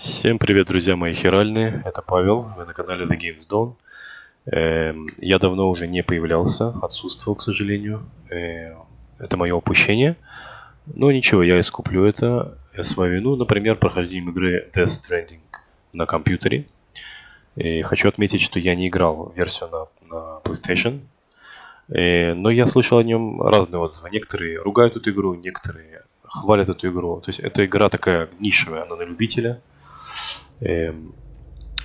Всем привет, друзья мои хиральные, это Павел, вы на канале The Games Done. Эм, я давно уже не появлялся, отсутствовал, к сожалению. Э, это мое упущение. Но ничего, я искуплю это, свою вину, например, прохождением игры Death Stranding на компьютере. И хочу отметить, что я не играл версию на, на PlayStation, э, но я слышал о нем разные отзывы. Некоторые ругают эту игру, некоторые хвалят эту игру. То есть эта игра такая нишевая, она на любителя. Эм,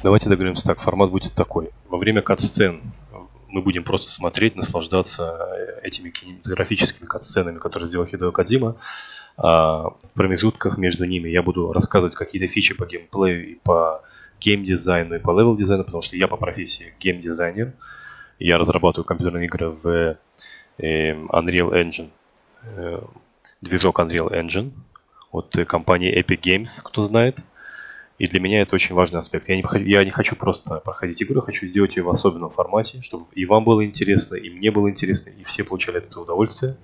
давайте договоримся так, формат будет такой. Во время кат-сцен мы будем просто смотреть, наслаждаться э, этими кинематографическими кат-сценами, которые сделал Хидео Кадзима. А в промежутках между ними я буду рассказывать какие-то фичи по геймплею и по геймдизайну и по level дизайну, потому что я по профессии геймдизайнер. Я разрабатываю компьютерные игры в э, Unreal Engine, э, движок Unreal Engine от компании Epic Games, кто знает. И для меня это очень важный аспект. Я не, я не хочу просто проходить игру, я хочу сделать ее в особенном формате, чтобы и вам было интересно, и мне было интересно, и все получали этого удовольствие.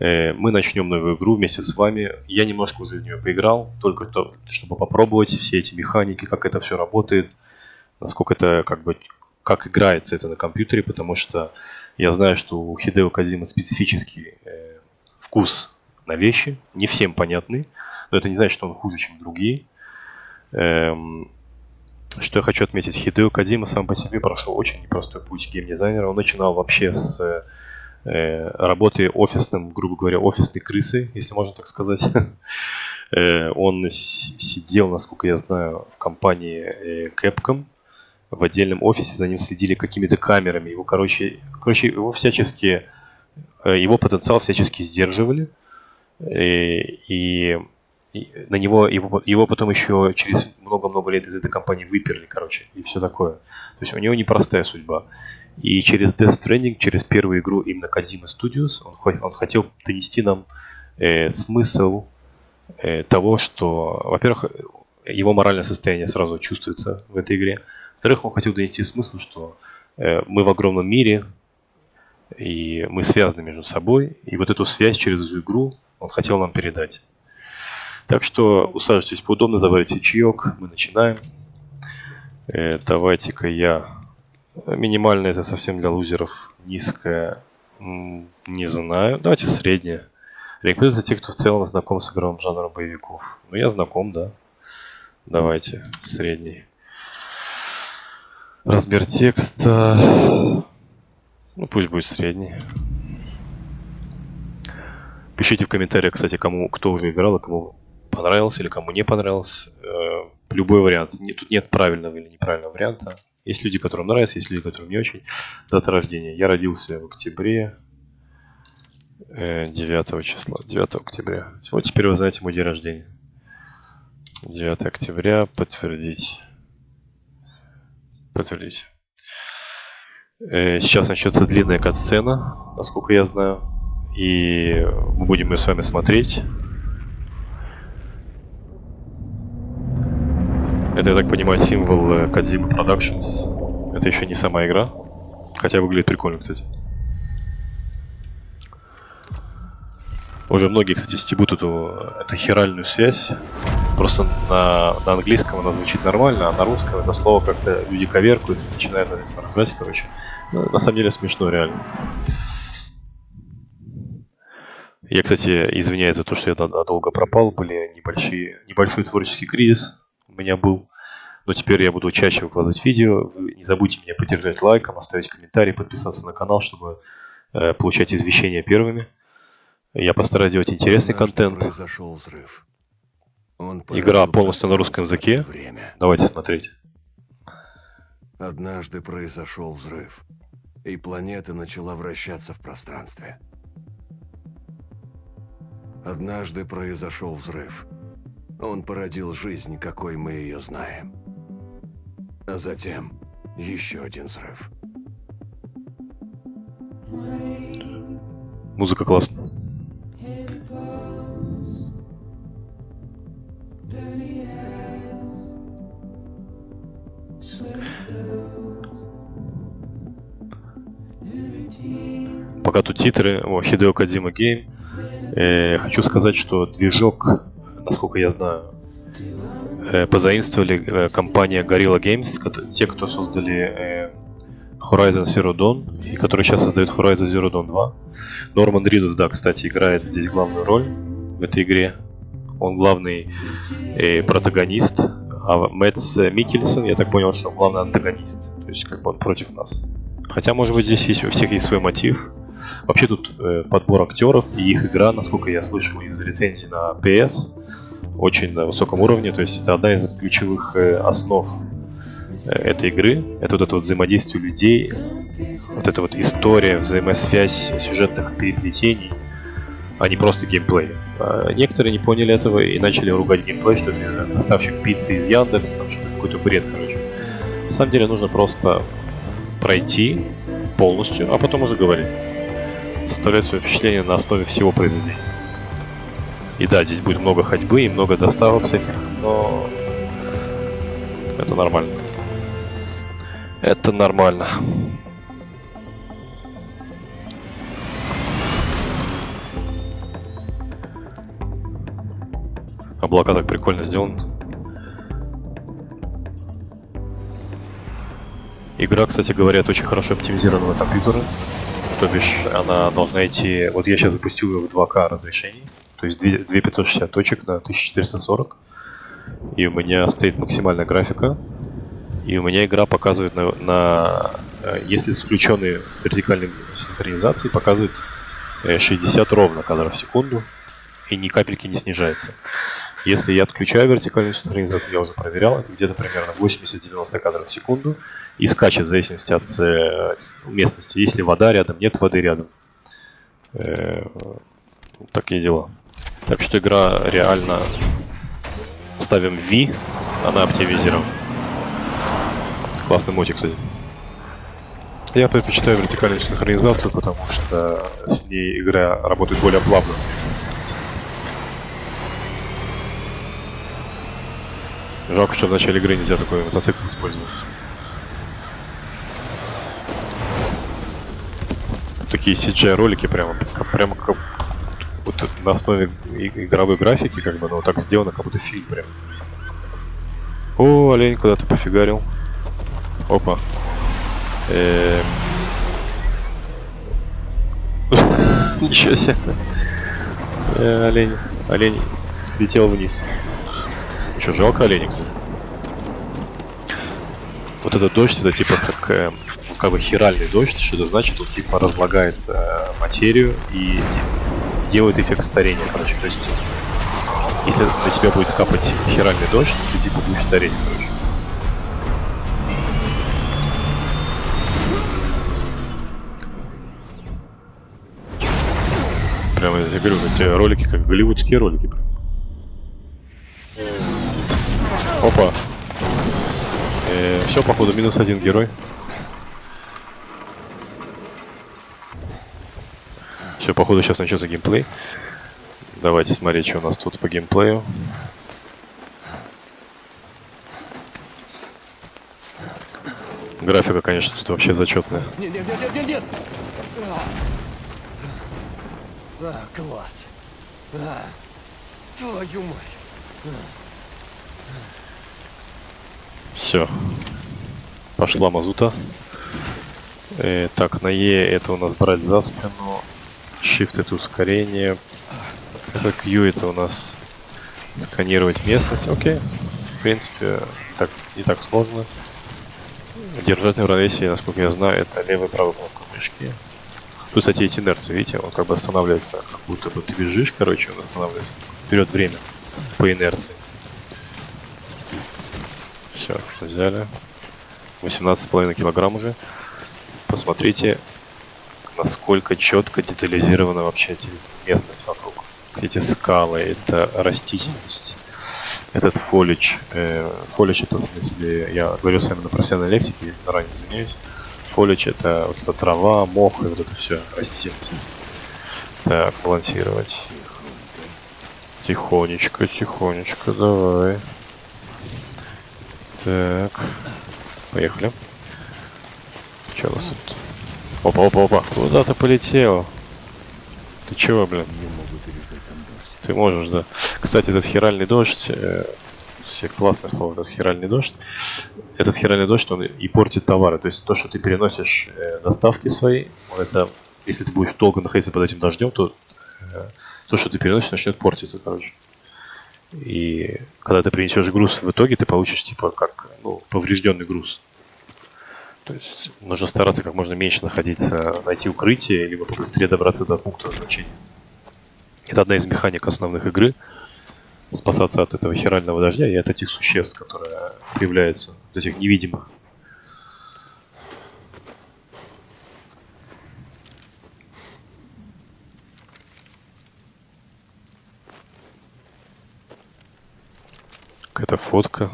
Э, мы начнем новую игру вместе с вами. Я немножко уже в нее поиграл, только то, чтобы попробовать все эти механики, как это все работает, насколько это как бы как играется это на компьютере, потому что я знаю, что у Хидео Казима специфический э, вкус на вещи, не всем понятный, но это не значит, что он хуже, чем другие. Эм, что я хочу отметить, Хидео Кадима сам по себе прошел очень непростой путь геймдизайнера. Он начинал вообще с э, работы офисным, грубо говоря, офисной крысы, если можно так сказать. э, он сидел, насколько я знаю, в компании э, Capcom в отдельном офисе, за ним следили какими-то камерами. Его, короче, короче его всячески, э, его потенциал всячески сдерживали. Э, и на него его, его потом еще через много-много лет из этой компании выперли, короче, и все такое. То есть у него непростая судьба. И через Death Stranding, через первую игру именно Kazima Studios, он, он хотел донести нам э, смысл э, того, что, во-первых, его моральное состояние сразу чувствуется в этой игре. Во-вторых, он хотел донести смысл, что э, мы в огромном мире, и мы связаны между собой, и вот эту связь через эту игру он хотел нам передать. Так что усаживайтесь поудобно, заварите чаек, мы начинаем. Э, Давайте-ка я... Минимальное это совсем для лузеров. Низкое, не знаю. Давайте среднее. Рекомендую за тех, кто в целом знаком с игровым жанром боевиков. Ну, я знаком, да. Давайте, средний. Размер текста... Ну, пусть будет средний. Пишите в комментариях, кстати, кому кто уже играл и кому понравился или кому не понравился. Э, любой вариант. Тут нет правильного или неправильного варианта. Есть люди, которым нравится, есть люди, которым не очень. Дата рождения. Я родился в октябре 9 э, числа. 9 октября. Вот теперь вы знаете мой день рождения. 9 октября. Подтвердить. Подтвердить. Э, сейчас начнется длинная кат-сцена, насколько я знаю. И мы будем ее с вами смотреть. Это, я так понимаю, символ э, Kojima Productions. Это еще не сама игра. Хотя выглядит прикольно, кстати. Уже многие, кстати, стебут эту, эту хиральную связь. Просто на, на английском она звучит нормально, а на русском это слово как-то люди коверкают и начинают этим ржать, короче. Ну, на самом деле смешно, реально. Я, кстати, извиняюсь за то, что я надолго пропал. Были небольшие, небольшой творческий кризис у меня был. Но теперь я буду чаще выкладывать видео. Вы не забудьте меня поддержать лайком, оставить комментарий, подписаться на канал, чтобы э, получать извещения первыми. Я постараюсь делать интересный контент. Произошел взрыв. Он Игра полностью на русском языке. Время. Давайте смотреть. Однажды произошел взрыв, и планета начала вращаться в пространстве. Однажды произошел взрыв. Он породил жизнь, какой мы ее знаем. А затем еще один взрыв. Музыка классная. Пока тут титры, о, Хидео Кадима Гейм. Э, хочу сказать, что движок, насколько я знаю, э, позаимствовали э, компания Gorilla Games, те, кто создали э, Horizon Zero Dawn, и которые сейчас создают Horizon Zero Dawn 2. Норман Ридус, да, кстати, играет здесь главную роль в этой игре. Он главный э, протагонист, а Мэтс Микельсон, я так понял, что он главный антагонист. То есть как бы он против нас. Хотя, может быть, здесь есть, у всех есть свой мотив. Вообще тут э, подбор актеров и их игра, насколько я слышал из рецензий на PS, очень на высоком уровне. То есть это одна из ключевых э, основ э, этой игры. Это вот это вот взаимодействие людей, вот эта вот история, взаимосвязь сюжетных переплетений, а не просто геймплей. А некоторые не поняли этого и начали ругать геймплей, что это доставщик пиццы из Яндекс, там что-то какой-то бред, короче. На самом деле нужно просто пройти полностью, а потом уже говорить. Составлять свое впечатление на основе всего произведения. И да, здесь будет много ходьбы и много доставок всяких, но это нормально. Это нормально. Облака так прикольно сделаны. Игра, кстати, говорят, очень хорошо оптимизирована компьютера. То бишь, она должна идти... Вот я сейчас запустил ее в 2К разрешении. То есть 2560 точек на 1440. И у меня стоит максимальная графика. И у меня игра показывает на... на э, если с включенной синхронизацией, показывает э, 60 ровно кадров в секунду. И ни капельки не снижается. Если я отключаю вертикальную синхронизацию, я уже проверял, это где-то примерно 80-90 кадров в секунду. И скачет в зависимости от э, местности. Если вода рядом, нет воды рядом. Э, такие дела. Так что игра реально ставим V, она оптимизирована. Классный мотик, кстати. Я предпочитаю вертикальную синхронизацию, потому что с ней игра работает более плавно. Жалко, что в начале игры нельзя такой мотоцикл использовать. Такие CGI ролики прямо, прямо как вот на основе игровой графики, как бы, но так сделано, как будто фильм прям. О, олень куда-то пофигарил. Опа. Эм. Ничего себе. Э, олень. Олень слетел вниз. Что, жалко оленей. Вот этот дождь, это типа как, э, как бы хиральный дождь, что это значит, он типа разлагает э, материю и делает эффект старения, короче. То есть, если на тебя будет капать хиральный дождь, ты типа будешь стареть, короче. Прямо я говорю, эти ролики как голливудские ролики. Опа. Э, все, походу, минус один герой. Все, походу, сейчас начнется геймплей. Давайте смотреть, что у нас тут по геймплею. Графика, конечно, тут вообще зачетная. Нет, нет, нет, нет, нет, нет! А, а, класс. А, твою мать. Все. Пошла мазута. Э, так, на Е это у нас брать за спину. Shift это ускорение. Это Q это у нас сканировать местность. Окей. В принципе, так не так сложно. Держать на равновесии, насколько я знаю, это левая и правая кнопка мышки. Тут, кстати, есть инерция, видите, он как бы останавливается, как будто бы ты бежишь, короче, он останавливается вперед время по инерции. Все, взяли. 18,5 килограмм уже. Посмотрите, насколько четко детализирована вообще местность вокруг. Эти скалы, это растительность, этот фолич. Э, фолич это в смысле, я говорю с вами на профессиональной лексике, заранее извиняюсь. Фолич это вот эта трава, мох и вот это все, растительность. Так, балансировать. Тихонечко, тихонечко, давай. Так. Поехали. Че у нас тут? Опа, опа, опа. Куда ты полетел? Ты чего, блин? Не могу переждать там дождь. Ты можешь, да. Кстати, этот хиральный дождь, э, все классное слово, этот хиральный дождь. Этот хиральный дождь, он и портит товары. То есть то, что ты переносишь э, доставки свои, это, если ты будешь долго находиться под этим дождем, то э, то, что ты переносишь, начнет портиться, короче. И когда ты принесешь груз, в итоге ты получишь типа как ну, поврежденный груз. То есть нужно стараться как можно меньше находиться, найти укрытие, либо побыстрее добраться до пункта назначения. Это одна из механик основных игры. Спасаться от этого херального дождя и от этих существ, которые появляются, от этих невидимых. Какая-то фотка.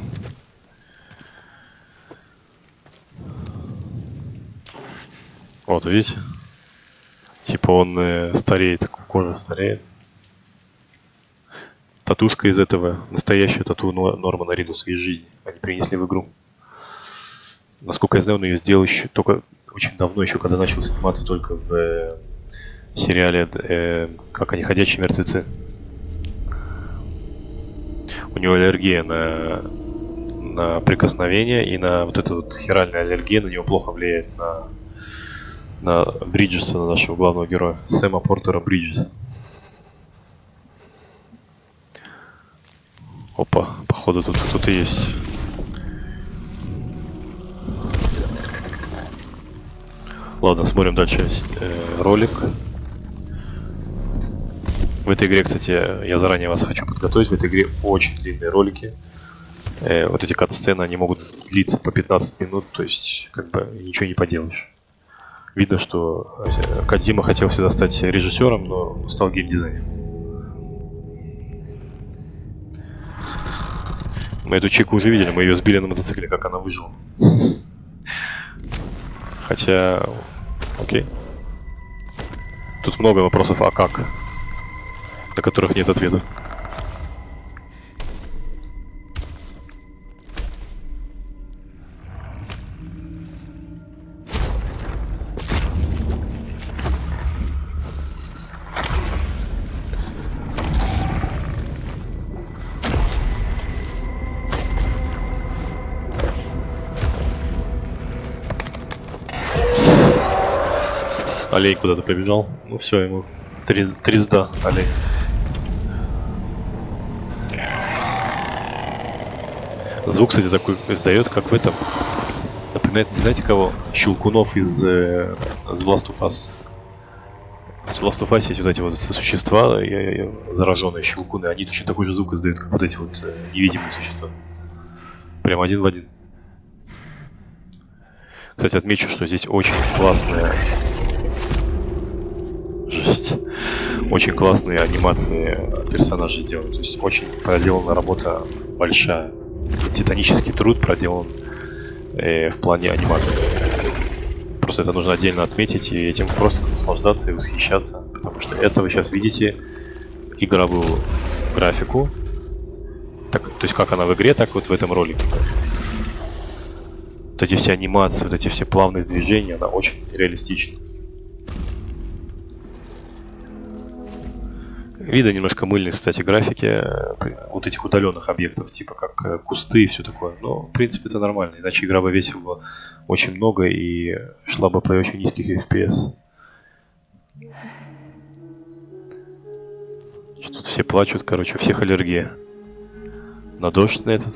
Вот, видите? Типа он э, стареет, кожа стареет. Татушка из этого, настоящая тату Нормана Ридуса из жизни. Они принесли в игру. Насколько я знаю, он ее сделал еще только очень давно, еще когда начал сниматься только в э, сериале э, «Как они ходячие мертвецы». У него аллергия на, на прикосновение, и на вот эта вот хиральная аллергия на него плохо влияет на на Бриджеса, на нашего главного героя, Сэма Портера Бриджеса. Опа, походу тут кто-то есть. Ладно, смотрим дальше э, ролик. В этой игре, кстати, я заранее вас хочу подготовить. В этой игре очень длинные ролики. Э, вот эти кат-сцены, они могут длиться по 15 минут, то есть, как бы, ничего не поделаешь. Видно, что э, Кадзима хотел всегда стать режиссером, но стал геймдизайнером. Мы эту чеку уже видели, мы ее сбили на мотоцикле, как она выжила. Хотя, окей. Тут много вопросов, а как? На которых нет ответа. Олей куда-то побежал. Ну все, ему триз, тризда олей. Звук, кстати, такой издает, как в этом. Напоминает, знаете кого? Щелкунов из, э, из Last of Us. В Last of Us есть вот эти вот существа, я, я, зараженные щелкуны, они точно такой же звук издают, как вот эти вот э, невидимые существа. Прям один в один. Кстати, отмечу, что здесь очень классная Жесть. Очень классные анимации персонажей сделаны. То есть очень проделана работа большая. Титанический труд проделан э, в плане анимации. Просто это нужно отдельно отметить и этим просто наслаждаться и восхищаться. Потому что это вы сейчас видите игровую графику. Так, то есть как она в игре, так вот в этом ролике. Вот эти все анимации, вот эти все плавные движения, она очень реалистична. Вида немножко мыльные, кстати, графики э, вот этих удаленных объектов, типа как э, кусты и все такое. Но, в принципе, это нормально, иначе игра бы весила очень много и шла бы по очень низких FPS. Тут все плачут, короче, у всех аллергия. На дождь на этот.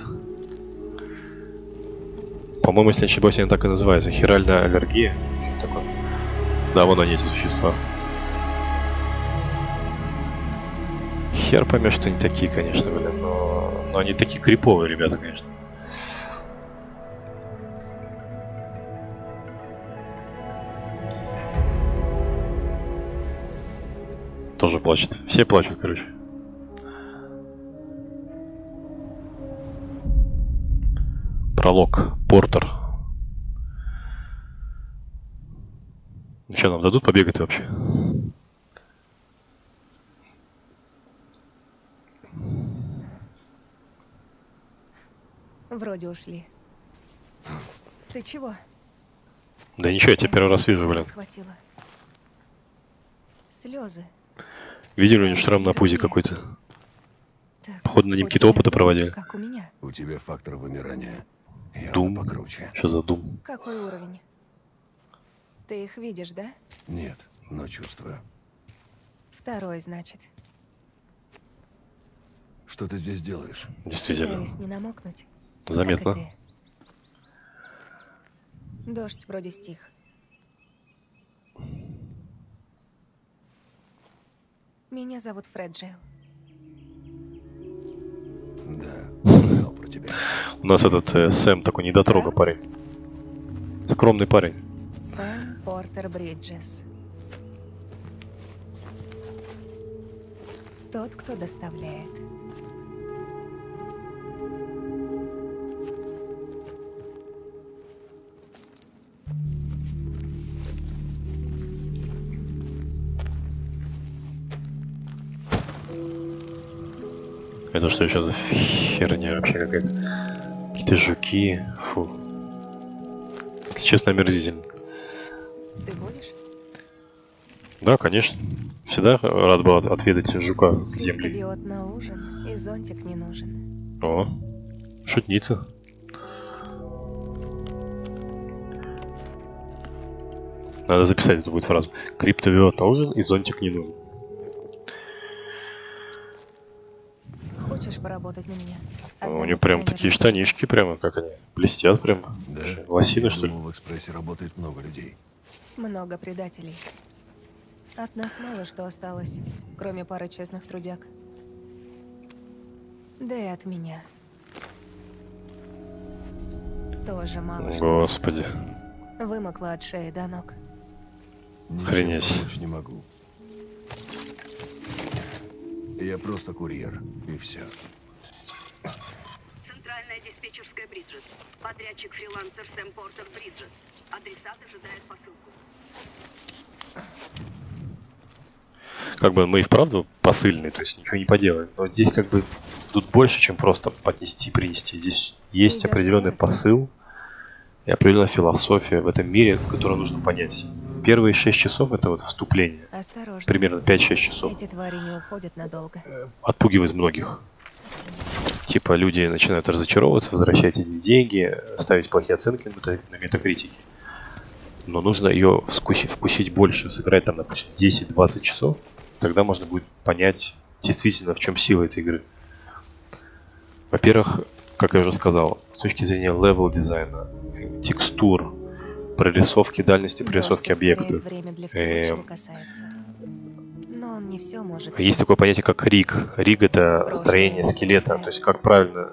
По-моему, если не ошибаюсь, она так и называется. Хиральная аллергия. Что такое? Да, вон они, эти существа. Хер поймешь, что они такие, конечно, блин, но, но они такие криповые ребята, конечно. Тоже плачет. Все плачут, короче. Пролог. Портер. Ну что, нам дадут побегать вообще? Вроде ушли. Ты чего? Да ничего, я тебя первый раз вижу, блин. Схватила. Слезы. Видели у него шрам на пузе какой-то? Походу на ним какие-то опыты проводили. Как у меня. У тебя фактор вымирания. Явно Дум. покруче. Что за дум? Какой уровень? Ты их видишь, да? Нет, но чувствую. Второй, значит. Что ты здесь делаешь? Действительно. Пытаюсь не намокнуть. Заметно. Дождь вроде стих. Меня зовут Фреджил. Да, слыхал про тебя. У нас этот э, Сэм такой недотрога парень. Скромный парень. Сэм Портер Бриджес. Тот, кто доставляет. Это что еще за херня вообще какая-то? Какие-то жуки. Фу. Если честно, омерзительно. Ты будешь? Да, конечно. Всегда рад был от- отведать жука с земли. Криптобиот на ужин, и зонтик не нужен. О, шутница. Надо записать эту будет фразу. Криптобиот нужен и зонтик не нужен. Хочешь поработать на меня? О, У него прям такие штанишки прямо, как они, блестят прямо. Да? Лосины, что ли? в экспрессе работает много людей. Много предателей. От нас мало что осталось, кроме пары честных трудяг. Да и от меня. Тоже мало что Господи. осталось. Вымокла от шеи до ног. Помочь не могу. Я просто курьер, и все. Диспетчерская Бриджес. Подрядчик-фрилансер Сэм Портер Бриджес. Адресат ожидает посылку. Как бы мы и вправду посыльные, то есть ничего не поделаем. Но здесь как бы тут больше, чем просто поднести, принести. Здесь есть определенный посыл и определенная философия в этом мире, которую нужно понять. Первые 6 часов это вот вступление. Осторожно. Примерно 5-6 часов. Эти твари не уходят надолго. Отпугивает многих. Типа люди начинают разочаровываться, возвращать эти деньги, ставить плохие оценки на мета- на метакритике. Но нужно ее вкусить, вкусить больше, сыграть там, допустим, 10-20 часов. Тогда можно будет понять действительно, в чем сила этой игры. Во-первых, как я уже сказал, с точки зрения level дизайна, текстур, прорисовки дальности, прорисовки объектов. время он не все может. Есть такое понятие, как риг. Риг это строение скелета, то есть как правильно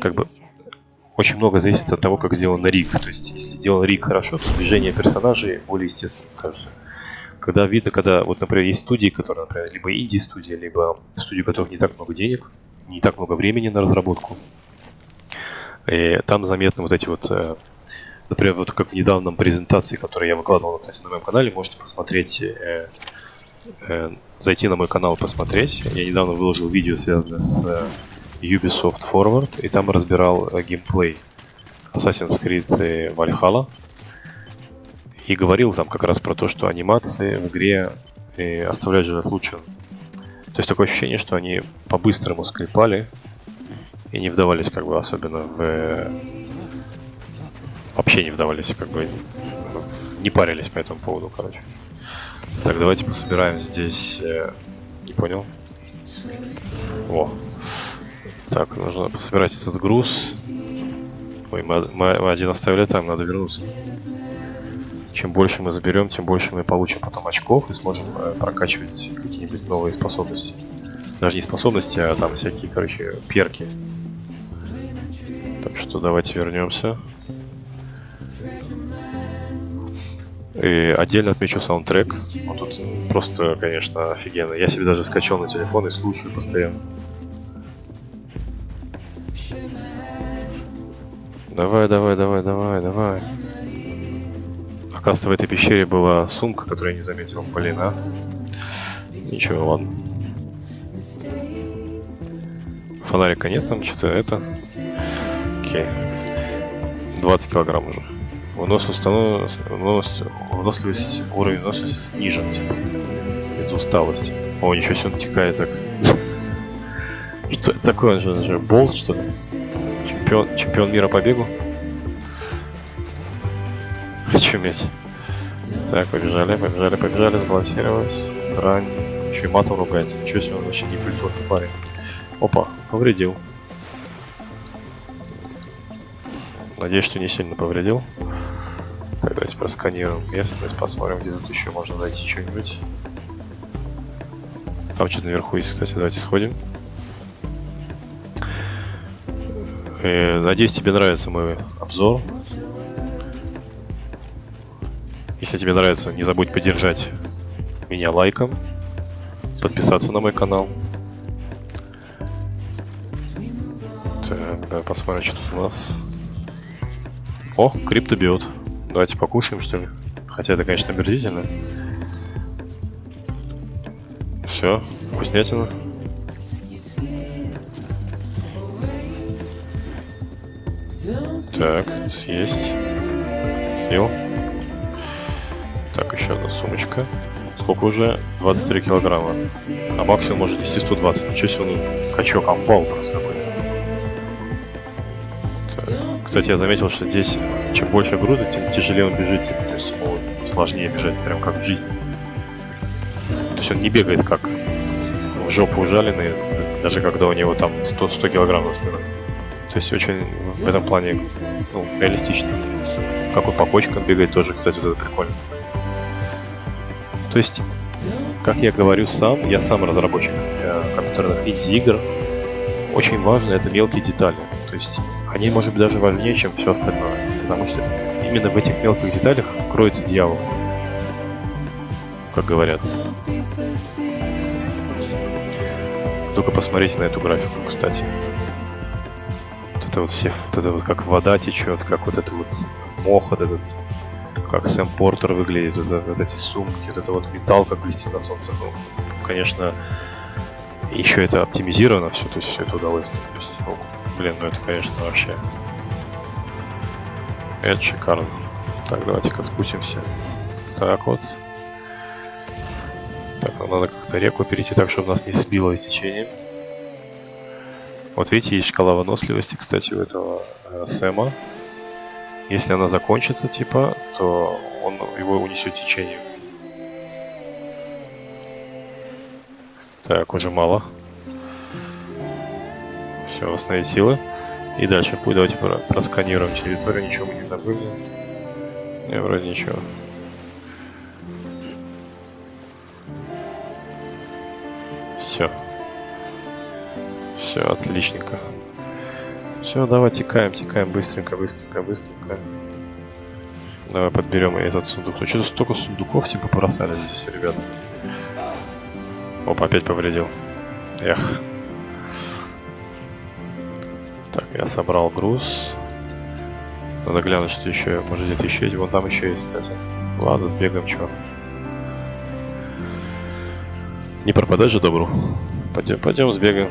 как бы- очень много зависит от того, как сделан риг. То есть, если сделан риг хорошо, то движение персонажей более естественно кажется. Когда видно, когда, вот, например, есть студии, которые, например, либо инди-студия, либо студии, у которых не так много денег, не так много времени на разработку. И там заметны вот эти вот, э, например, вот как в недавнем презентации, которую я выкладывал, кстати, на моем канале, можете посмотреть, э, зайти на мой канал посмотреть. Я недавно выложил видео, связанное с э, Ubisoft Forward, и там разбирал э, геймплей Assassin's Creed э, Valhalla. И говорил там как раз про то, что анимации в игре э, оставляют желать лучшего. То есть такое ощущение, что они по-быстрому скрипали и не вдавались как бы особенно в... э, Вообще не вдавались как бы... Не парились по этому поводу, короче. Так, давайте пособираем здесь... э, Не понял? О, так, нужно собирать этот груз. Ой, мы, мы- мы один оставили там, надо вернуться. Чем больше мы заберем, тем больше мы получим потом очков и сможем э, прокачивать какие-нибудь новые способности. Даже не способности, а там всякие, короче, перки. Так что давайте вернемся. И отдельно отмечу саундтрек. Он тут просто, конечно, офигенно. Я себе даже скачал на телефон и слушаю постоянно. Давай, давай, давай, давай, давай. Оказывается, в этой пещере была сумка, которую я не заметил. Блин, а? Ничего, ладно. Фонарика нет там, что-то это. Окей. 20 килограмм уже. Выносливость, станов- вынос- выносливость, уровень выносливости снижен, типа. Из-за усталости. О, ничего себе, он текает так. Что это такое? Он же, он же болт, что ли? Чемпион, чемпион мира по бегу? Очуметь. Так, побежали, побежали, побежали, сбалансировались. Срань. Еще и матом ругается. Ничего себе, он вообще не культурный парень. Опа, повредил. Надеюсь, что не сильно повредил. Так, давайте просканируем местность, посмотрим, где тут еще можно найти что-нибудь. Там что-то наверху есть, кстати, давайте сходим. Э, надеюсь, тебе нравится мой обзор. Если тебе нравится, не забудь поддержать меня лайком, подписаться на мой канал. Так, давай посмотрим, что тут у нас. О, криптобиот. Давайте покушаем, что ли. Хотя это, конечно, омерзительно. Все, вкуснятина. Так, съесть. Съел. Так, еще одна сумочка. Сколько уже? 23 килограмма. А максимум может нести 120. Ничего себе, он качок амбал просто какой-то. Кстати, я заметил, что здесь чем больше груда, тем тяжелее он бежит. То есть ему сложнее бежать, прям как в жизни. То есть он не бегает как в жопу ужаленный, даже когда у него там 100, 100 килограмм на спину. То есть очень в этом плане ну, реалистично. Как он по кочкам бегает, тоже, кстати, вот это прикольно. То есть, как я говорю сам, я сам разработчик э, компьютерных инди-игр. Очень важно это мелкие детали. То есть, они, может быть, даже важнее, чем все остальное. Потому что именно в этих мелких деталях кроется дьявол. Как говорят. Только посмотрите на эту графику, кстати. Вот это вот все, вот это вот как вода течет, как вот это вот мох, вот этот, как Сэм Портер выглядит, вот, вот эти сумки, вот это вот металл, как блестит на солнце. Ну, конечно, еще это оптимизировано все, то есть все это удовольствие. То есть, ну, блин, ну это, конечно, вообще. Это шикарно. Так, давайте-ка спустимся. Так. Так, нам надо как-то реку перейти так, чтобы нас не сбило течением. Вот видите, есть шкала выносливости, кстати, у этого э, Сэма. Если она закончится, типа, то он его унесет течением. Так, уже мало. Все, восстановить силы. И дальше путь. Давайте про- просканируем территорию. Ничего мы не забыли. Не, вроде ничего. Все. Все, отличненько. Все, давай текаем, текаем быстренько, быстренько, быстренько. Давай подберем этот сундук. Ну что-то столько сундуков типа бросали здесь, ребята. Опа, опять повредил. Эх. Я собрал груз. Надо глянуть, что еще. Может где-то еще есть. Вон там еще есть, кстати. Ладно, сбегаем, чё. Не пропадай же добру. Пойдем, пойдем сбегаем.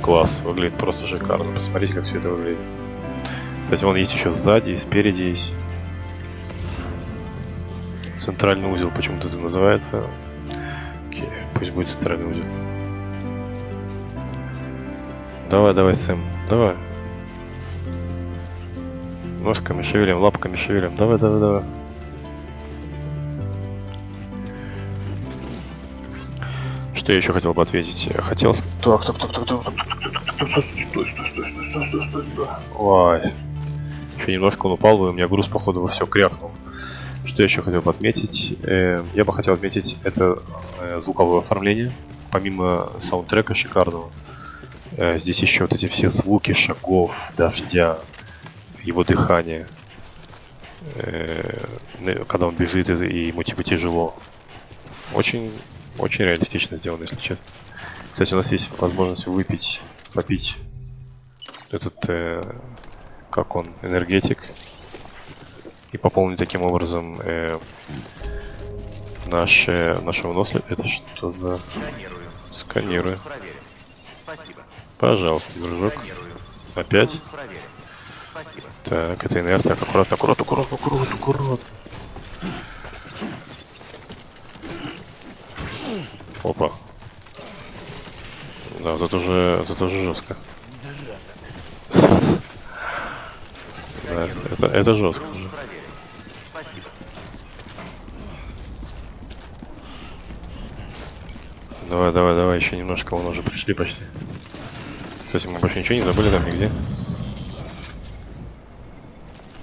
Класс, выглядит просто шикарно. Посмотрите, как все это выглядит. Кстати, вон есть еще сзади и спереди есть. Центральный узел почему-то это называется. Окей, пусть будет центральный узел. Давай, давай, Сэм, давай. Ножками шевелим, лапками шевелим. Давай, давай, давай. Что я еще хотел бы ответить? Я хотел... Так, так, так, так, так, так, так, так, так, так, стой, стой, стой, стой, стой, стой, Ой. Еще немножко он упал, и у меня груз, походу, во все крякнул. Что я еще хотел бы отметить? я бы хотел отметить это звуковое оформление, помимо саундтрека шикарного здесь еще вот эти все звуки шагов, дождя, его дыхание. Э, э, когда он бежит и, ему типа тяжело. Очень, очень реалистично сделано, если честно. Кстати, у нас есть возможность выпить, попить этот, э, как он, энергетик. И пополнить таким образом э, наше, нашу выносливость. Это что за... Сканирую. Сканирую. Спасибо. Пожалуйста, дружок. Опять. Так, это инерт. Так, аккуратно, аккуратно, аккуратно, аккуратно, аккуратно. Опа. Да, вот это уже, вот это уже жестко. Да, это, это жестко. Давай, давай, давай, еще немножко, вон уже пришли почти. Кстати, мы больше ничего не забыли там нигде.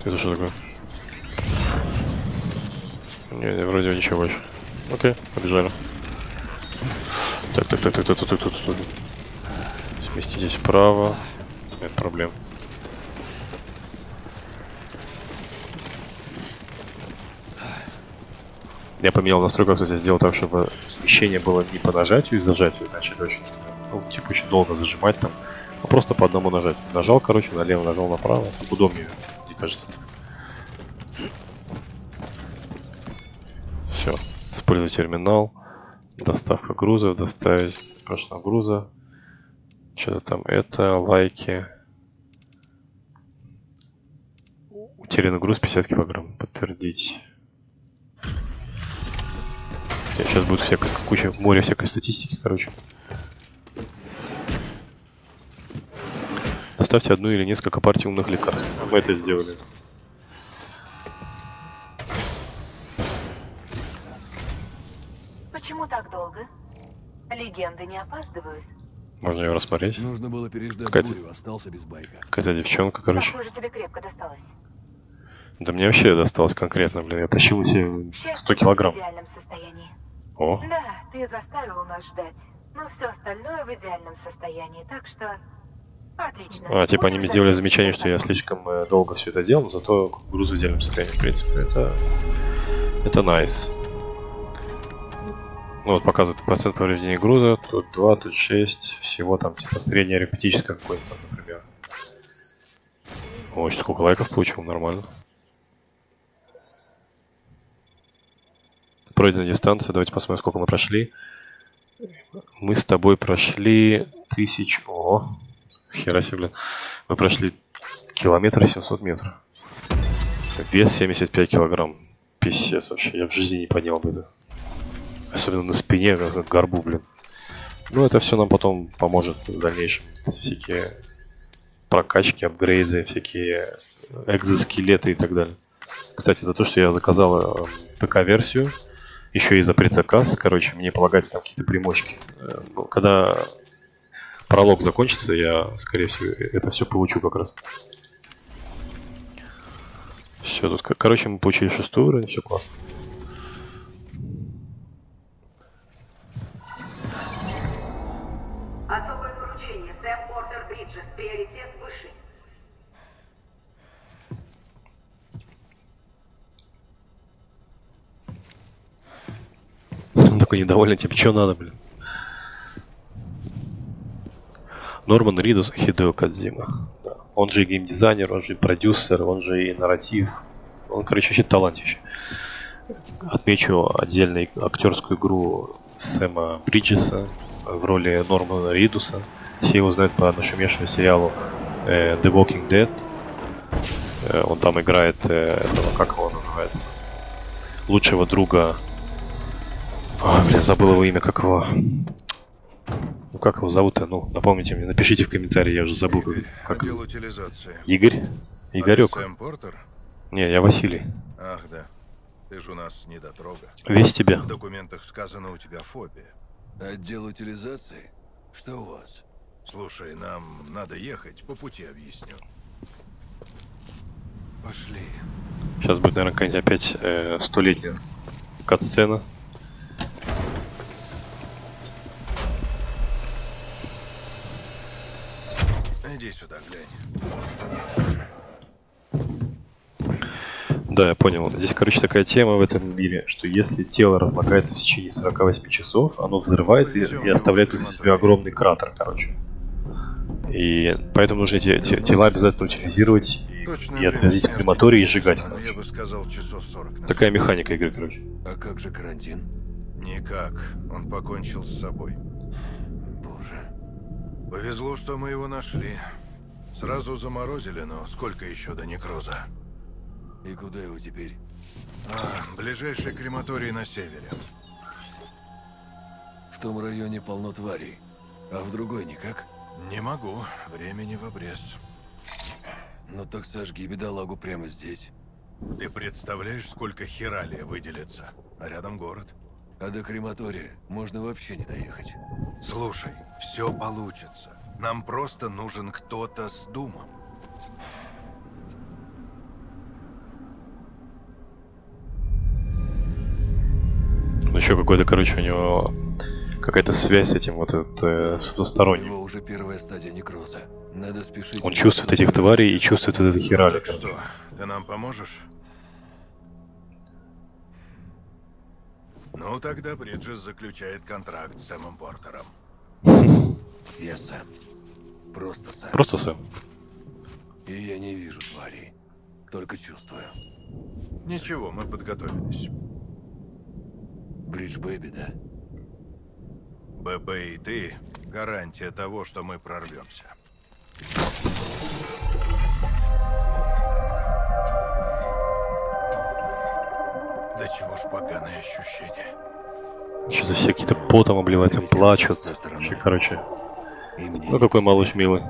Это что такое? Не, вроде ничего больше. Окей, побежали. Так, так, так, так, так, так, так, так, так. Сместитесь вправо. Нет проблем. Я поменял настройку, кстати, сделал так, чтобы смещение было не по нажатию и зажатию, иначе это очень, ну, типа, очень долго зажимать там, а просто по одному нажатию. Нажал, короче, налево, нажал направо, так удобнее, мне кажется. Все, использую терминал, доставка грузов, доставить прошлого груза, что-то там это, лайки. Утерянный груз 50 килограмм, подтвердить. Сейчас будет всякая куча, море всякой статистики, короче. Доставьте одну или несколько партий умных лекарств. Мы это сделали. Почему так долго? Легенды не опаздывают. Можно ее рассмотреть. Нужно было переждать Какая-то- бурю, остался без байка. Какая-то девчонка, короче. Похоже, тебе крепко досталось. Да мне вообще досталось конкретно, блин. Я тащил себе Счастье 100 килограмм. в идеальном состоянии. О, Да, ты заставил нас ждать. Но все остальное в идеальном состоянии, так что... Отлично. а, типа они мне сделали замечание, что я слишком э, долго все это делал, но зато груз в идеальном состоянии, в принципе. Это... Это найс. Ну вот показывает процент повреждения груза. Тут 2, тут 6. Всего там типа среднее арифметическое какое-то, например. Ой, сколько лайков получил, нормально. Пройдена дистанция, давайте посмотрим, сколько мы прошли. Мы с тобой прошли тысяч... О, хера себе, блин. Мы прошли километр и 700 метров. Вес 75 килограмм. Писец вообще, я в жизни не понял бы это. Особенно на спине, на горбу, блин. Ну, это все нам потом поможет в дальнейшем. Всякие прокачки, апгрейды, всякие экзоскелеты и так далее. Кстати, за то, что я заказал э, ПК-версию, еще и за предзаказ, короче, мне полагается там какие-то примочки. Э, ну, когда пролог закончится, я, скорее всего, это все получу как раз. Все, тут, ко- короче, мы получили шестой уровень, все классно. Особое поручение. Сэм Портер Бриджес. Приоритет высший. Он такой недовольный, типа, что надо, блин? Норман Ридус Хидео Кадзима. Да. Он же и геймдизайнер, он же и продюсер, он же и нарратив. Он, короче, вообще талантище. Отмечу отдельно актерскую игру Сэма Бриджеса в роли Нормана Ридуса. Все его знают по нашумевшему сериалу э, The Walking Dead. Э, он там играет э, этого, как его называется, лучшего друга Ой, бля, забыл его имя, как его... Ну, как его зовут-то? Ну, напомните мне, напишите в комментарии, я уже забыл. Как, как... Отдел утилизации. Игорь? Игорек? А Портер? Не, я Василий. Ах, да. Ты же у нас недотрога. Весь тебе. В документах сказано, у тебя фобия. Отдел утилизации? Что у вас? Слушай, нам надо ехать, по пути объясню. Пошли. Сейчас будет, наверное, какая-нибудь опять э, столетняя кат-сцена. Иди сюда, глянь. Да, я понял. Здесь, короче, такая тема в этом мире, что если тело разлагается в течение 48 часов, оно взрывается и, и оставляет после себя огромный кратер, короче. И поэтому нужно эти те- тела обязательно утилизировать и, Точное и отвозить в крематорий и сжигать, известно, но Я короче. бы сказал, часов 40 назад. Такая механика игры, короче. А как же карантин? Никак. Он покончил с собой. Повезло, что мы его нашли. Сразу заморозили, но сколько еще до некроза? И куда его теперь? А, ближайший крематорий на севере. В том районе полно тварей. А в другой никак? Не могу. Времени в обрез. Ну так сожги бедолагу прямо здесь. Ты представляешь, сколько хералия выделится? А рядом город. А до крематория можно вообще не доехать. Слушай, все получится. Нам просто нужен кто-то с думом. Ну еще какой-то, короче, у него какая-то связь с этим вот этот, э, У двусторонним. него уже первая стадия некроза. Надо спешить. Он чувствует этих тварей и чувствует вот это херали. Так что, ты нам поможешь? Ну, тогда Бриджес заключает контракт с Сэмом Портером. Я сам. Просто сам. Просто Сэм. И я не вижу тварей. Только чувствую. Ничего, мы подготовились. Бридж Бэби, да? ББ и ты — гарантия того, что мы прорвемся. Да чего ж поганое ощущение. Что-то все какие-то потом обливаются, плачут. Вообще, короче. Ну какой малыш милый.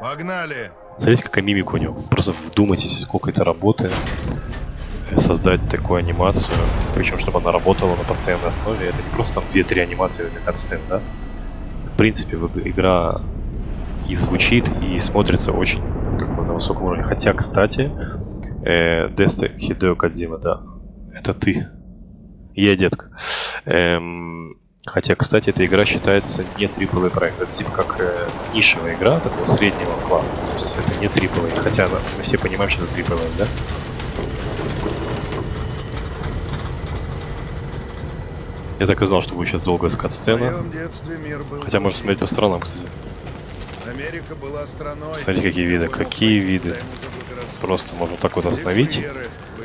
Погнали! Смотрите, какая мимика у него. Просто вдумайтесь, сколько это работы. Создать такую анимацию. Причем, чтобы она работала на постоянной основе. Это не просто там 2-3 анимации для катсцен, да? В принципе, игра и звучит, и смотрится очень как бы на высоком уровне. Хотя, кстати, э, Десте Хидео Кадзима, да, это ты. Я, детка. Эм, хотя, кстати, эта игра считается не AAA проект. Это типа как э, нишевая игра такого среднего класса. То есть это не AAA. Хотя мы мы все понимаем, что это AAA, да? Я так и знал, что будет сейчас долгая скат-сцена. детстве мир был Хотя можно смотреть по сторонам, кстати. Америка была страной. Смотри, какие виды, какие виды. Просто можно вот так вот остановить.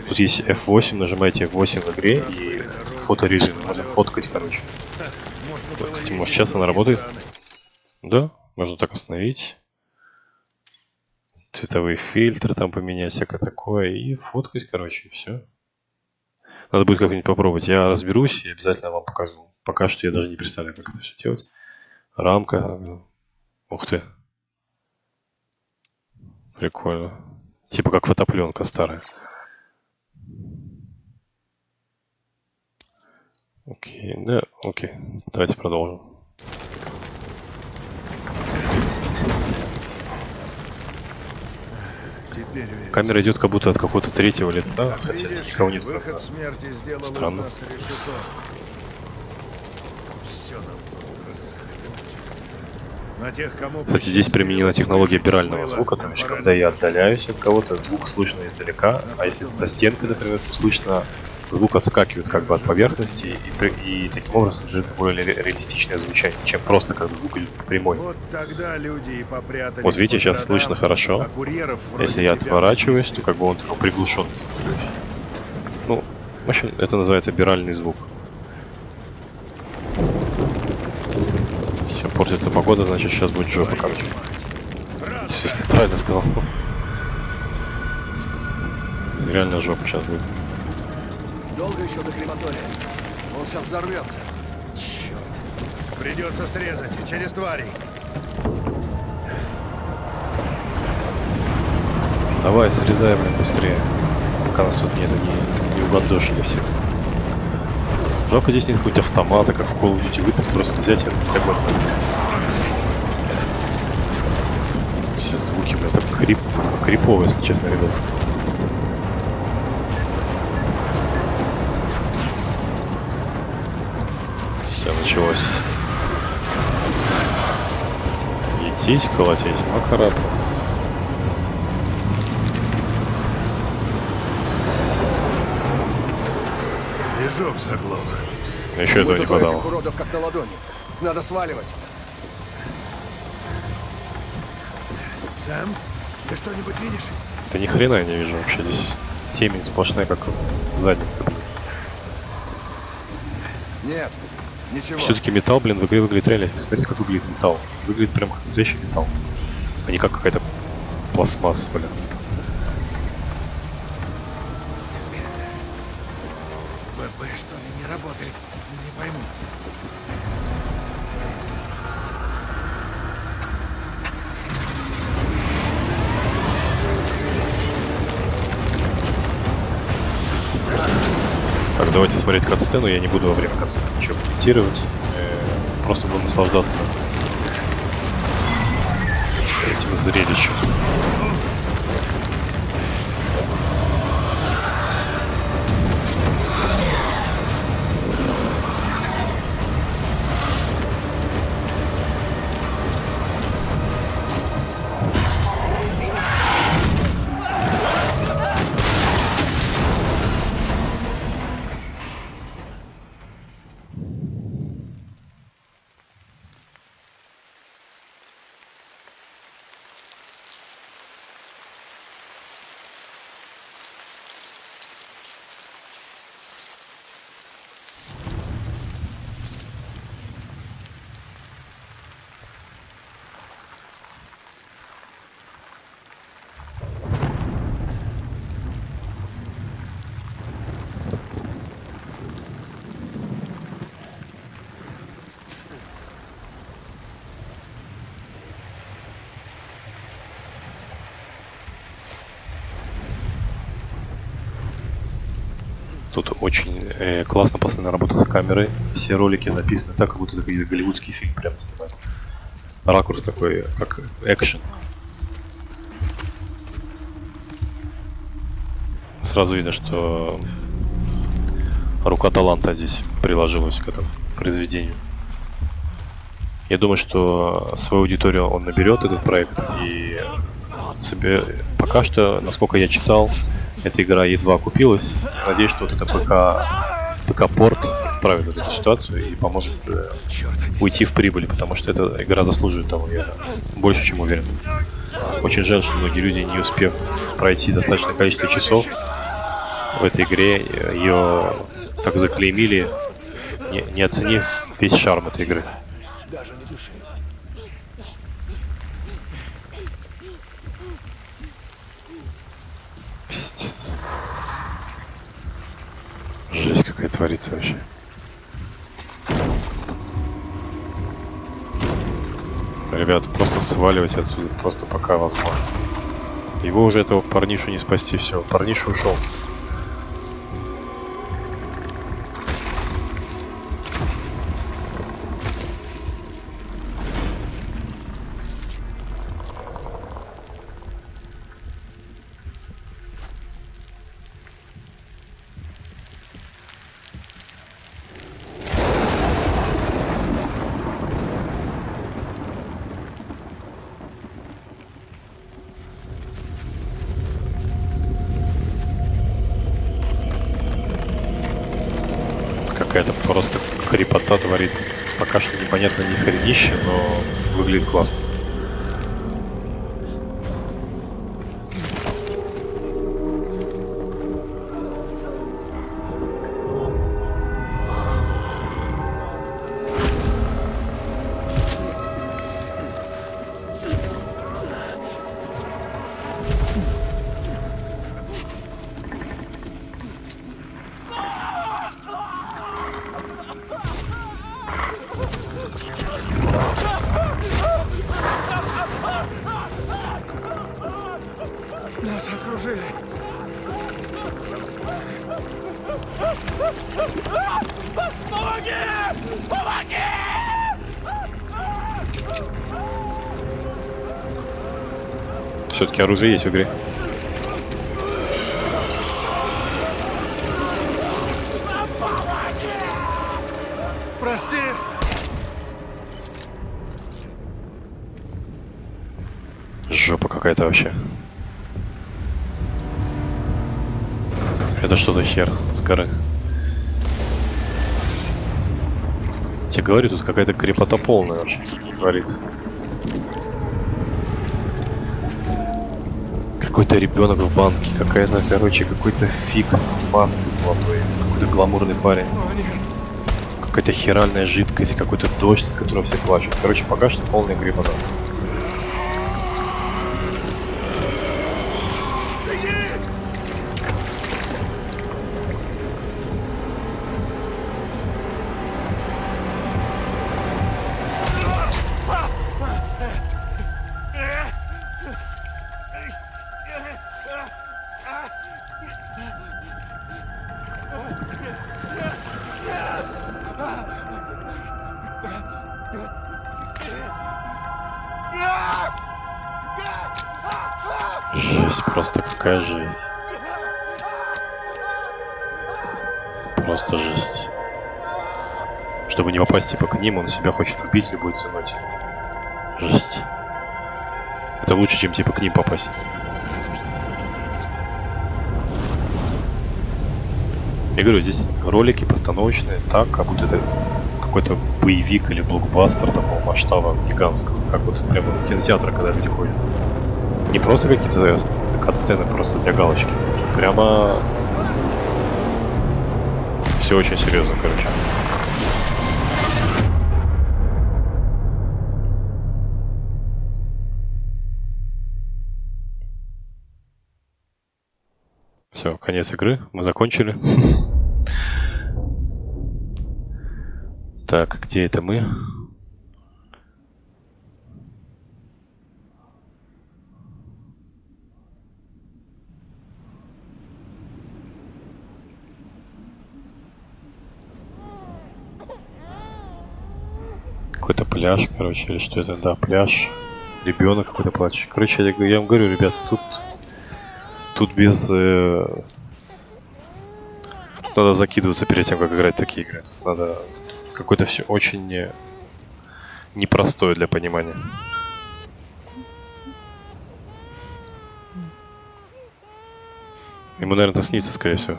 Тут есть F8, нажимаете F8 в игре и фоторежим. Можно фоткать, короче. Было кстати, может, сейчас она работает? Да, можно так остановить. Цветовые фильтры там поменять, всякое такое. И фоткать, короче, и все. Надо будет как-нибудь попробовать. Я разберусь и обязательно вам покажу. Пока что я даже не представляю, как это все делать. Рамка. Ух ты. Прикольно. Типа как фотопленка старая. Окей, да, окей. Давайте продолжим. Камера идет как будто от какого-то третьего лица, Как хотя видишь, никого нет. Выход смерти сделал Странно. из нас решето. Все нам тут расхреначили. На тех, кому Кстати, здесь применена технология смыло. звука, то есть когда я отдаляюсь от кого-то, звук слышно издалека, а если за стенкой, например, то слышно звук отскакивает как бы от поверхности, и, при- и таким образом создается более ре- реалистичное звучание, чем просто как звук идет прямой. Вот тогда люди и попрятались Вот видите, сейчас городам, слышно хорошо. а Если я отворачиваюсь, то как бы он такой приглушенный звук. Ну, в общем, это называется биральный звук. Все, портится погода, значит сейчас будет жопа, короче. Действительно, правильно сказал. Реально жопа сейчас будет. Долго еще до крематория? Он сейчас взорвется. Придется срезать через тварей. Давай, срезай, блин, быстрее. Пока нас тут нет, не, не угандошили всех. Жалко здесь нет хоть автомата, как в Call of Duty выйти, просто взять и открыть огонь. Звуки, блин, так крип, крипово, если честно, ребят. Все, началось. Лететь, колотить, макарат. Движок заглох. Еще этого не хватало. уродов как на ладони. Надо сваливать. Сэм, ты что-нибудь видишь? Да ни хрена я не вижу вообще. Здесь темень сплошная, как задница. блин. Нет, ничего. Все-таки металл, блин, в игре выглядит реально. Смотрите, как выглядит металл. Выглядит прям как настоящий металл. А не как какая-то пластмасса, блин. Давайте смотреть катсцену, я не буду во время катсцены ничего комментировать. Э, просто буду наслаждаться этим зрелищем. Тут очень э, классно постоянно работа с камерой. Все ролики записаны так, как будто такой голливудский фильм прям снимается. Ракурс такой, как экшен. Сразу видно, что рука таланта здесь приложилась к этому произведению. Я думаю, что свою аудиторию он наберет, этот проект, и себе пока что, насколько я читал, эта игра едва купилась. Надеюсь, что вот это ПК, ПК-порт исправит эту ситуацию и поможет э, уйти в прибыль, потому что эта игра заслуживает того, я больше чем уверен. Очень жаль, что многие люди, не успев пройти достаточное количество часов в этой игре, ее так заклеймили, не, не оценив весь шарм этой игры. Даже не дыши. Пиздец. Жесть какая творится вообще. Ребят, просто сваливать отсюда, просто пока возможно. Его уже этого парнишу не спасти, все, парниша ушел. Какая-то просто крепота творит. Пока что непонятно ни хренище, но выглядит классно. Оружие есть в игре. Прости. Жопа какая-то вообще. Это что за хер с горы? Тебе говорю, тут какая-то крепота полная вообще творится. Какой-то ребенок в банке, какая-то, короче, какой-то фиг с маской золотой, какой-то гламурный парень. Какая-то херальная жидкость, какой-то дождь, от которого все плачут. Короче, пока что полная грибана. Жесть. Просто жесть. Чтобы не попасть типа к ним, он себя хочет убить любой ценой. Жесть. Это лучше, чем типа к ним попасть. Я говорю, здесь ролики постановочные так, как будто это какой-то боевик или блокбастер такого масштаба гигантского, как вот прямо в кинотеатр, когда люди ходят. Не просто какие-то кат-сцены просто для галочки. Тут прямо все очень серьезно, короче. Все, конец игры. Мы закончили. Так, где это мы? Какой-то пляж, короче, или что это? Да, пляж. Ребенок какой-то плачет. Короче, я, я вам говорю, ребят, тут тут без э, надо закидываться перед тем, как играть такие игры. Тут надо какое-то все очень не- непростое для понимания. Ему, наверное, это снится, скорее всего.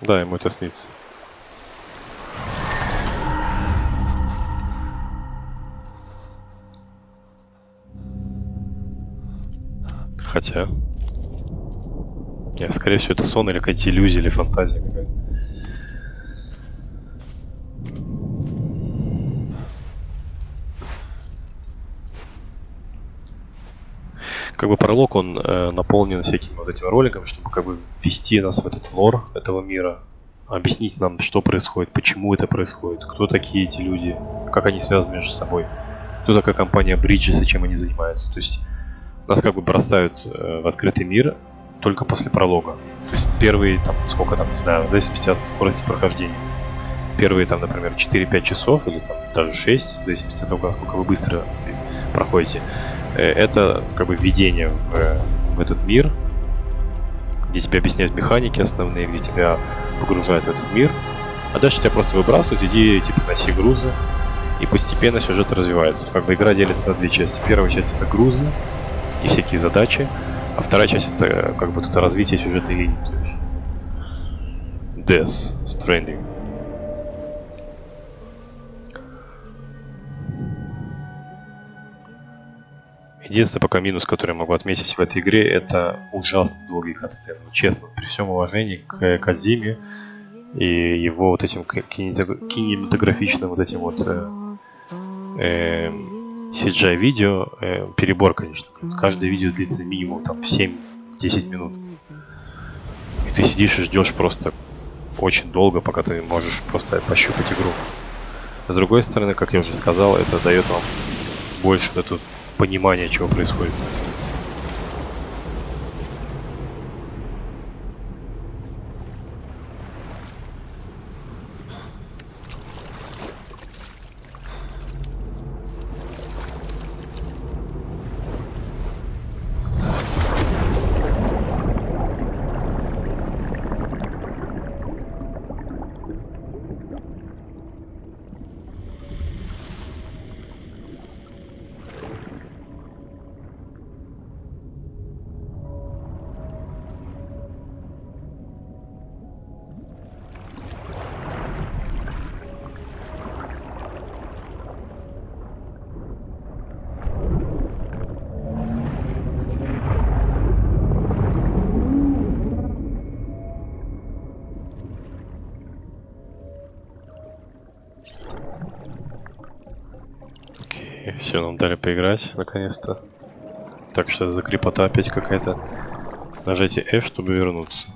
Да, ему это снится. Хотя... Нет, скорее всего, это сон или какая-то иллюзия или фантазия какая-то. Как бы пролог, он э, наполнен всякими вот этими роликами, чтобы как бы ввести нас в этот лор этого мира, объяснить нам, что происходит, почему это происходит, кто такие эти люди, как они связаны между собой, кто такая компания Bridges и чем они занимаются. То есть нас как бы бросают э, в открытый мир только после пролога. То есть первые, там, сколько там, не знаю, в зависимости от скорости прохождения. Первые, там, например, 4-5 часов или там даже 6, в зависимости от того, насколько вы быстро проходите. Э, Это как бы введение в, э, в этот мир, где тебе объясняют механики основные, где тебя погружают в этот мир. А дальше тебя просто выбрасывают, иди типа носи грузы, и постепенно сюжет развивается. Как бы игра делится на две части. Первая часть это грузы и всякие задачи, а вторая часть это как бы тут развитие сюжетной линии. То есть Death Stranding. Единственный пока минус, который я могу отметить в этой игре, это ужасно долгие катсцены. Честно, при всем уважении к Казиме и его вот этим кинематографичным вот этим вот э, э, CGI видео, э, перебор, конечно. Каждое видео длится минимум там 7-10 минут. И ты сидишь и ждешь просто очень долго, пока ты можешь просто пощупать игру. С другой стороны, как я уже сказал, это дает вам больше это понимание, чего происходит. Поиграть, наконец-то. Так что за крепота опять какая-то. Нажайте F, чтобы вернуться.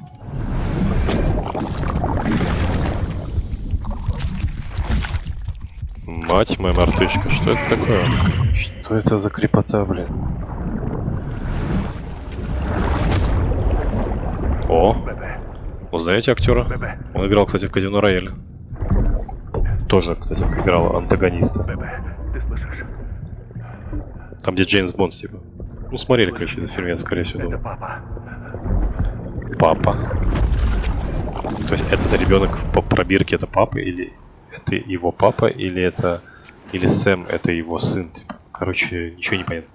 Мать моя мартышка, что это такое? Что это за крепота, блин? О, узнаете актера? Он играл, кстати, в Казино Рояле. Тоже, кстати, играл антагониста. Там, где Джеймс Бонд, типа. Ну, смотрели, короче, этот фильм, я, скорее всего, Это папа. Папа. То есть этот ребенок в пробирке это папа или это его папа или это или Сэм это его сын. Типа. Короче, ничего не понятно.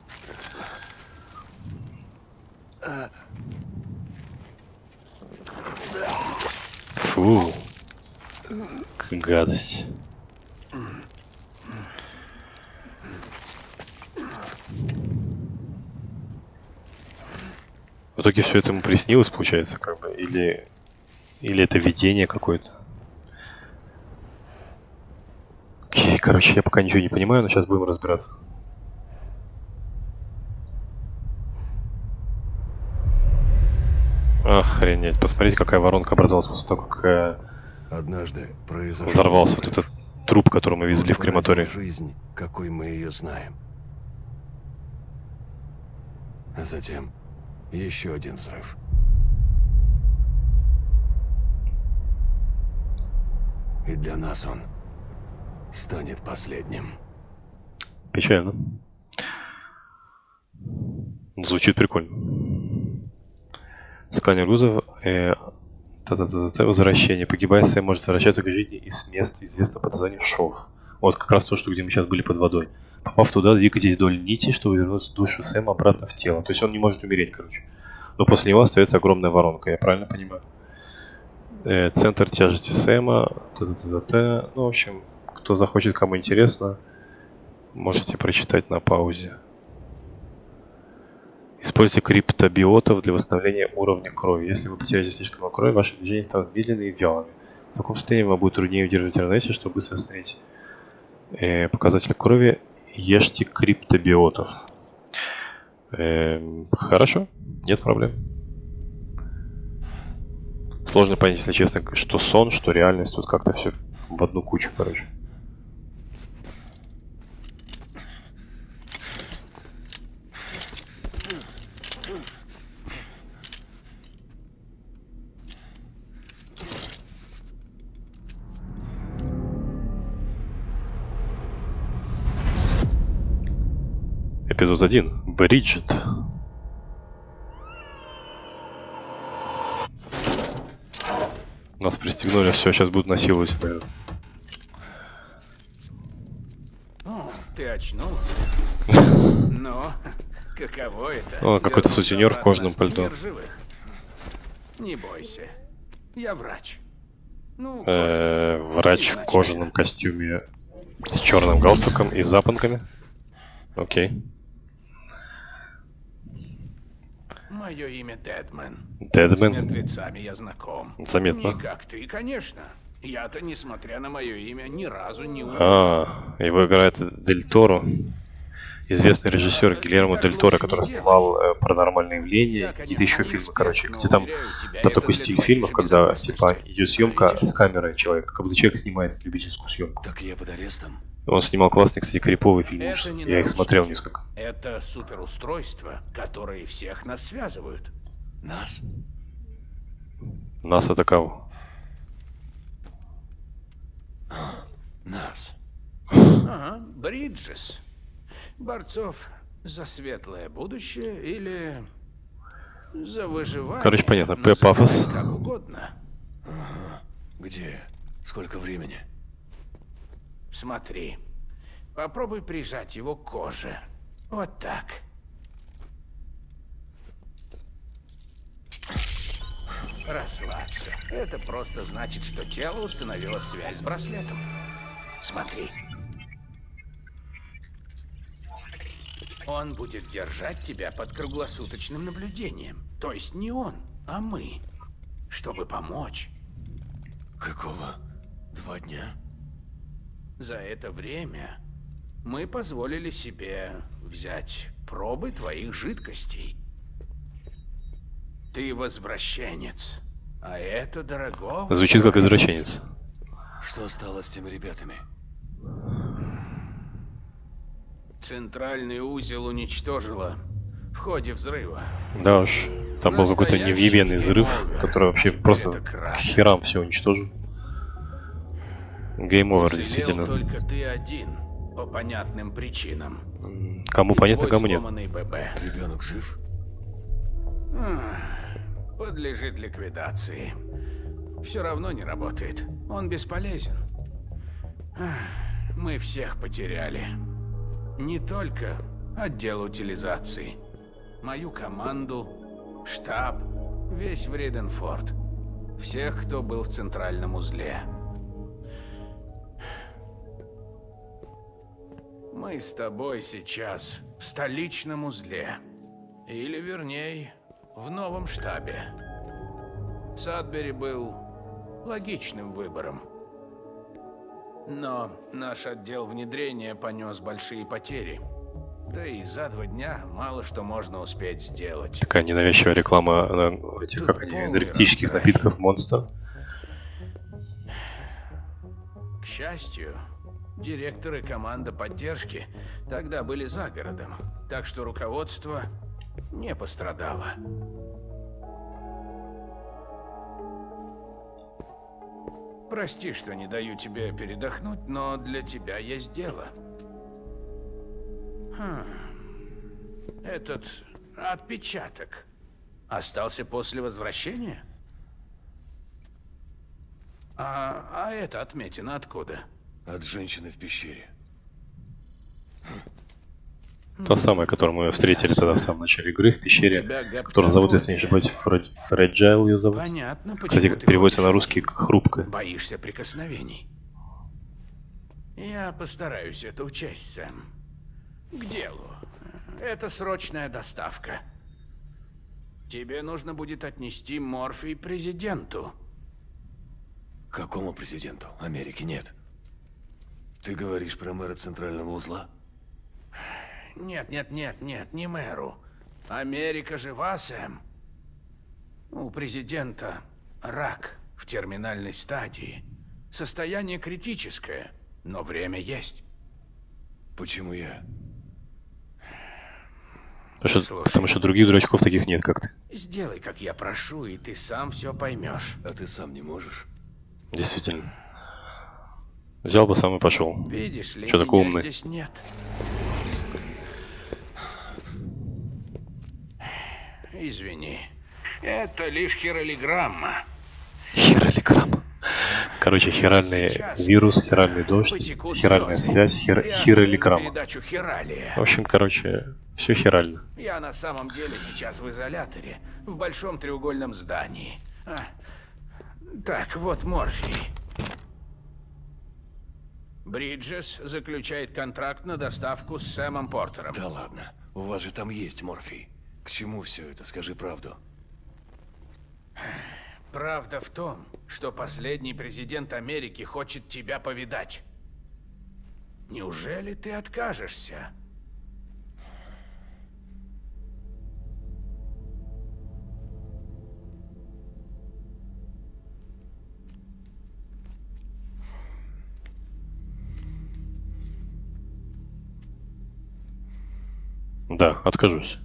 Фу. Гадость. В итоге все это ему приснилось, получается, как бы, или или это видение какое-то. Окей, короче, я пока ничего не понимаю, но сейчас будем разбираться. Охренеть, посмотрите, какая воронка образовалась после того, как э, Однажды произошел взорвался вот взрыв. этот труп, который мы везли в Он крематорий. породил жизнь, какой мы ее знаем. А затем еще один взрыв. И для нас он станет последним. Печально. Звучит прикольно. Сканер грузов. Э, та-та-та-та, возвращение. Погибая, может возвращаться к жизни из места, известного под названием Шов. Вот как раз то, что где мы сейчас были под водой. Попав туда, двигайтесь вдоль нити, чтобы вернуть душу Сэма обратно в тело. То есть он не может умереть, короче. Но после него остается огромная воронка, я правильно понимаю? Э, центр тяжести Сэма. Та-та-та-та. Ну, в общем, кто захочет, кому интересно, можете прочитать на паузе. Используйте криптобиотов для восстановления уровня крови. Если вы потеряете слишком много крови, ваши движения станут медленными и вялыми. В таком состоянии вам будет труднее удерживать равновесие, чтобы быстро восстановить э, показатель крови. Ешьте криптобиотов. Эм, хорошо, нет проблем. Сложно понять, если честно, что сон, что реальность. Тут как-то все в одну кучу, короче. Эпизод 1. Бриджит. Нас пристегнули, все, сейчас будут насиловать. О, ты очнулся. Но каково это? О, какой-то сутенер в кожаном пальто. Не бойся. Я врач. Ну, Э, врач в кожаном костюме с черным галстуком и запонками. Окей. Мое имя Дедмен. С Дедмен. мертвецами я знаком. Заметно. Не как ты, конечно. Я-то, несмотря на мое имя, ни разу не умер. А, его играет Дель Торо. Известный режиссер Гильермо Дель Торо, который снимал э, «Паранормальные явления», какие-то еще фильмы, короче, где там, там такой стиль фильмов, когда, типа, идет съемка с камерой человека, как будто человек снимает любительскую съемку. Так я под арестом? Он снимал классный, кстати, криповый фильм Это не Я их смотрел несколько. Это суперустройства, которые всех нас связывают. Нас? Нас атаковал. Нас. Ага, Бриджес. Борцов за светлое будущее или за выживание. Короче, понятно. П. Пафос. Как угодно. Где? Сколько времени? Смотри. Попробуй прижать его к коже. Вот так. Расслабься. Это просто значит, что тело установило связь с браслетом. Смотри. Он будет держать тебя под круглосуточным наблюдением. То есть не он, а мы. Чтобы помочь. Какого? Два дня? За это время мы позволили себе взять пробы твоих жидкостей. Ты возвращенец, а это дорого. Звучит как извращенец. Что стало с теми ребятами? Центральный узел уничтожила в ходе взрыва. Да уж. Там был какой-то Настоящий невъебенный взрыв, который вообще просто к херам все уничтожил. Гейм овер, Уцелел действительно. только ты один. по понятным причинам. Кому И понятно, кому нет. ББ. Ребенок жив? Подлежит ликвидации. Все равно не работает. Он бесполезен. Мы всех потеряли. Не только отдел утилизации. Мою команду, штаб, весь Вреденфорд. Всех, кто был в центральном узле. Мы с тобой сейчас в столичном узле. Или, вернее, в новом штабе. Садбери был логичным выбором. Но наш отдел внедрения понес большие потери. Да и за два дня мало что можно успеть сделать. Такая ненавязчивая реклама э, этих, Тут как они, энергетических напитков Монстр. К счастью, директор и команда поддержки тогда были за городом, так что руководство не пострадало. Прости, что не даю тебе передохнуть, но для тебя есть дело. Хм. Этот отпечаток остался после возвращения? А, а это отметина откуда? От женщины в пещере. Та самая, которую мы встретили тогда в самом начале игры в пещере, тебя которую зовут, если не ошибаюсь, Фреджайл ее зовут. Понятно, почему Кстати, ты переводится на русский как хрупкая. Боишься прикосновений. Я постараюсь это учесть, Сэм. К делу. Это срочная доставка. Тебе нужно будет отнести морфий президенту. Какому президенту? Америки нет. Ты говоришь про мэра центрального узла? Нет, нет, нет, нет, не мэру. Америка жива, Сэм. У президента рак в терминальной стадии. Состояние критическое, но время есть. Почему я? Потому что, Слушай. потому что других дурачков таких нет, как ты. Сделай, как я прошу, и ты сам все поймешь. А ты сам не можешь? Действительно. Взял бы сам и пошел. Видишь ли, Чё такой умный? здесь нет. Извини. Это лишь хиролиграмма. Хиролиграмма. Короче, хиральный Сейчас вирус, хиральный дождь, хиральная связь, хир... Хиролиграмма. В общем, короче, все хирально. Я на самом деле сейчас в изоляторе, в большом треугольном здании. А, Так, вот морфий. Бриджес заключает контракт на доставку с Сэмом Портером. Да ладно. У вас же там есть морфий. К чему все это? Скажи правду. Правда в том, что последний президент Америки хочет тебя повидать. Неужели ты откажешься? Да, откажусь.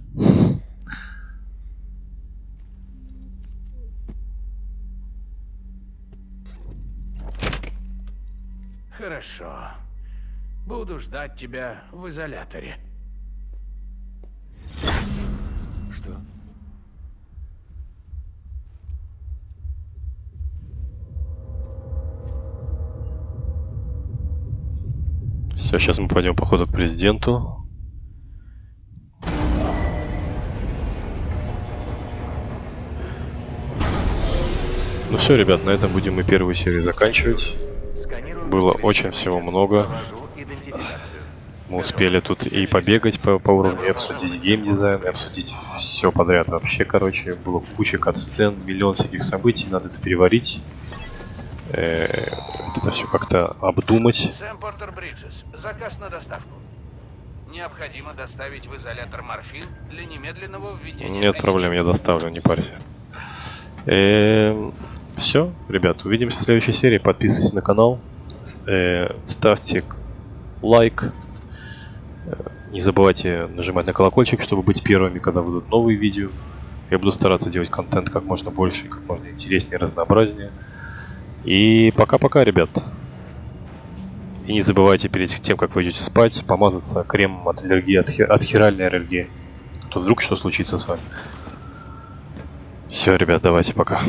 Хорошо. Буду ждать тебя в изоляторе. Что? Все, сейчас мы пойдем походу к президенту. Ну все, ребят, на этом будем мы первую серию заканчивать. Было очень всего много. Мы успели тут и побегать по, по уровню, и обсудить геймдизайн, и обсудить все подряд вообще, короче. Было куча кат-сцен, миллион всяких событий, надо это переварить. Э, вот это все как-то обдумать. Сэм Портер Бриджес, заказ на доставку. Необходимо доставить в изолятор морфин для немедленного введения Нет проблем, я доставлю, не парься. Все, ребят, увидимся в следующей серии. Подписывайтесь на канал, э, ставьте лайк. Э, Не забывайте нажимать на колокольчик, чтобы быть первыми, когда выйдут новые видео. Я буду стараться делать контент как можно больше, как можно интереснее, разнообразнее. И пока-пока, ребят. И не забывайте перед тем, как вы идете спать, помазаться кремом от аллергии, от, хи- от хиральной аллергии. А То вдруг что случится с вами. Все, ребят, давайте пока.